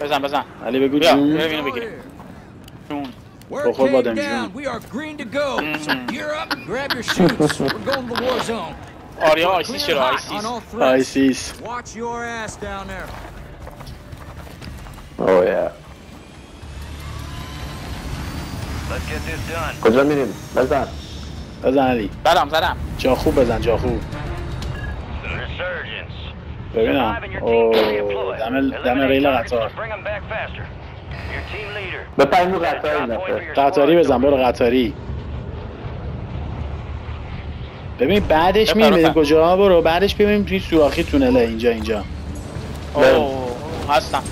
بزن بزن. علی بگو جون. بیا اینو بگیر جون. بخور با دم جون. آریا آیسیس چرا؟ آیسیس. آیسیس. Oh, کجا میریم؟ بزن. بزن علی. بزن بزن جا خوب بزن جا خوب ببینم. اوه. دم دم ریل قطار. بپریم رو قطاری squad. بزن برو قطاری. ببین بعدش میریم. کجا؟ برو بعدش ببینیم توی سوراخی تونله اینجا اینجا. اوه هستم.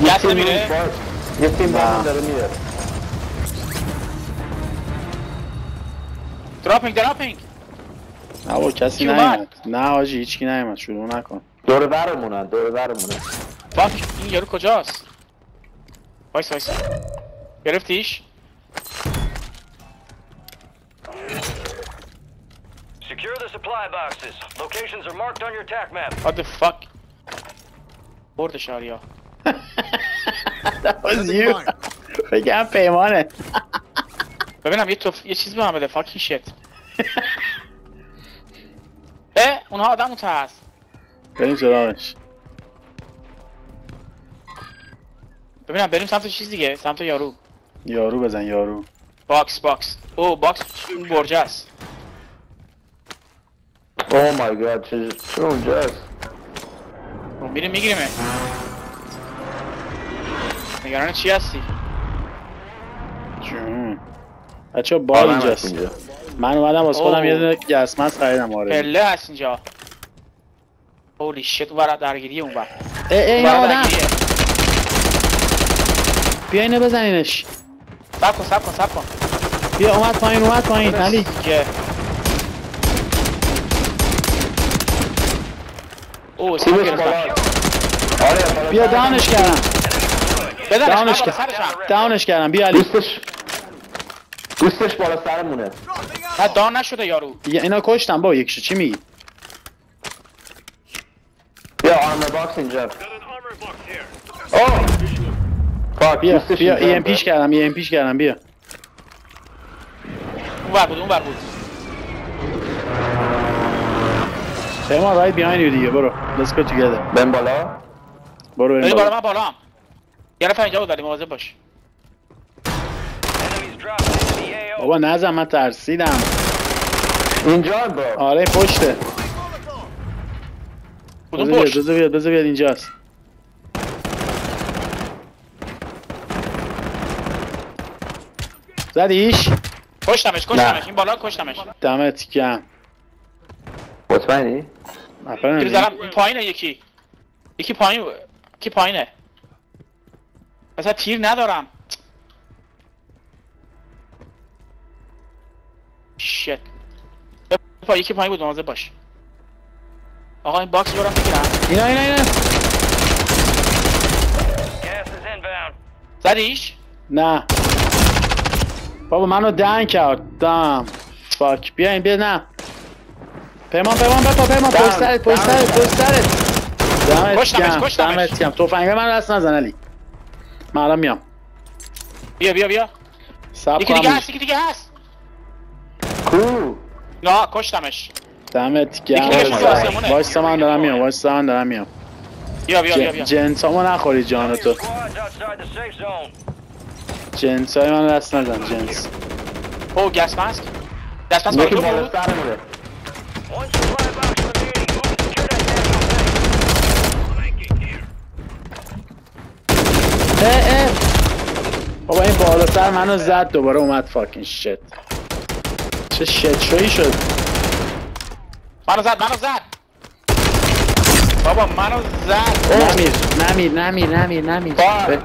تیم نمیره باز- یه تیم داره میره. dropping dropping نه با کسی؟ نیومد. نه آجی هیچکی نیومد شروع نکن. دور برمونن دور برمونن. fuck این یارو کجاست؟ وایس وایس. گرفتیش؟ Secure the supply boxes. Locations are marked on your tac map. what the fuck? بردش آریا That was you. بگم پیمانه. ببینم یه توف... یه چیز به من بده. فاکی شت اونها آدم هست بریم سراغش. ببینم بریم سمت چیز دیگه سمت یارو. یارو بزن یارو. باکس باکس. او باکس اون برجه است. اوه مای گاد چه چه اونجاست رو میریم میگیریمه نگران چی هستی؟ جون. بچه بال اینجاست. هست اینجا. من اومدم واسه خودم. یه دونه گسمت خریدم آره. پله هست اینجا. هولی شت اون ور درگیری اون ور. اه اه این اون ور آدم. بیا اینو بزنینش. سب کن سب کن سب کن. بیا اومد پایین اومد پایین. علی. او آره بیا down ش کردم. بدنش down ش بالا کرد. سرشم down ش کردم. بیا علی. دوستش بالا سرمونه. نه down نشده یارو. اینا کشتم با یکشو چی میگی؟ بیا armor box اینجا. اوه! بیا بیا. EMP ش کردم EMP ش کردم. بیا. اون ور بود اون ور بود پیمان right behind you دیگه؟ برو. Let's go together. بن بالا؟ برو بریم بالا. من بالا هم. نفر اینجا بود ولی مواظب باش. بابا نزن من ترسیدم. اینجا با. آره این پشته. کدوم پشت؟ بذار بیاد بذار بیاد اینجاست. زدیش؟ کشتمش کشتمش این بالا کشتمش. دمت گم مطمئنی؟ نفر زدم. پایینه یکی. یکی پایین یکی پایینه؟ مثلا تیر ندارم. شت پا یکی پایین بود مواظب باش آقا این باکس برام می‌گیرم اینا اینا اینا Gas is inbound. زدیش نه بابا منو دن کرد دم فاک بیا این بیا نه پیمان پیمان بپا پیمان پشت سرت پشت دم. سرت پشت سرت دمت گم کشتمش. دمت گم تفنگه من دست نزن علی من الان میام بیا بیا بیا سب یکی دیگه هست یکی دیگه هست کو نه کشتمش. دمت آسمونه. وایسا من دارم میام وایسا من دارم میام. بیا بیا بیا بیا. جنسامو نخوری جان تو. جنس های من دست نزن جنس. او گس ماسک گس ماسک بالا بود. اه اه بابا این بالا سر منو زد دوباره اومد فاکین شت چه شت شویی شد منو زد منو زد بابا منو زد نمیر نمیر نمیر نمیر نمیر با به-